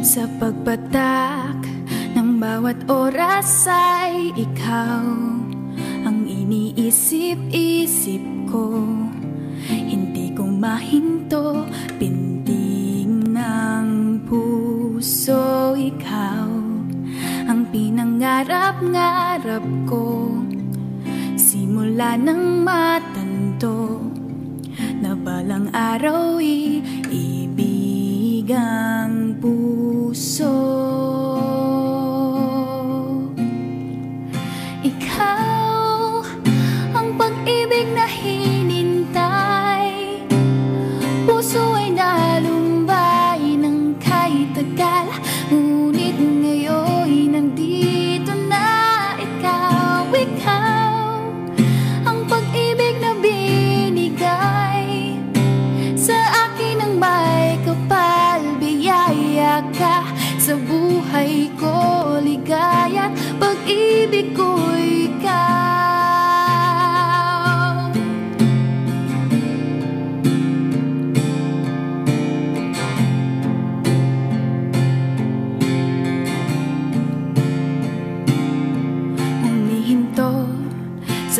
Sa pagpatak ng bawat oras ay ikaw Ang iniisip-isip ko. Hindi ko mahinto Pinting ng puso ikaw Ang pinangarap-ngarap ko. Simula ng matanto Na balang araw iibigang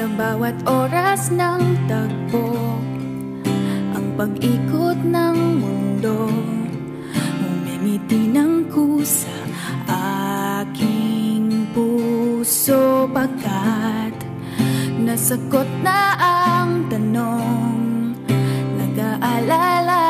sa bawat oras ng tagpo Ang pag-ikot ng mundo. Umingiti ng kusa aking puso Pagkat nasagot na ang tanong. Nag-aalala